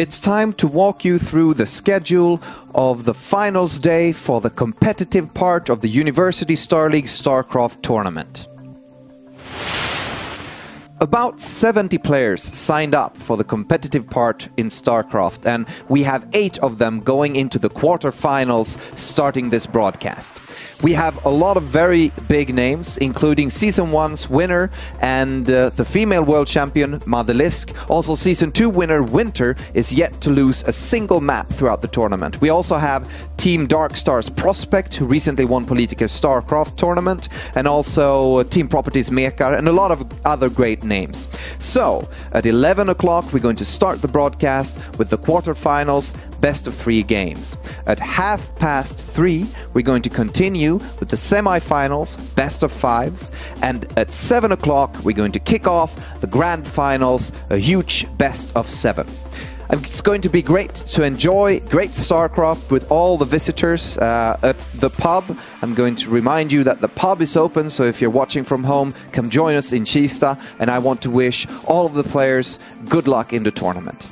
it's time to walk you through the schedule of the finals day for the competitive part of the University Star League StarCraft tournament. About 70 players signed up for the competitive part in StarCraft, and we have eight of them going into the quarterfinals starting this broadcast. We have a lot of very big names, including Season 1's winner and uh, the female world champion, Madelisk. Also, Season 2 winner, Winter, is yet to lose a single map throughout the tournament. We also have Team Darkstar's Prospect, who recently won Politica's StarCraft tournament, and also Team Properties Mekar, and a lot of other great names. So, at 11 o'clock, we're going to start the broadcast with the quarterfinals, best of three games. At half past three, we're going to continue with the semifinals, best of fives, and at 7 o'clock, we're going to kick off the grand finals, a huge best of seven. It's going to be great to enjoy great StarCraft with all the visitors uh, at the pub. I'm going to remind you that the pub is open, so if you're watching from home, come join us in Kista. And I want to wish all of the players good luck in the tournament.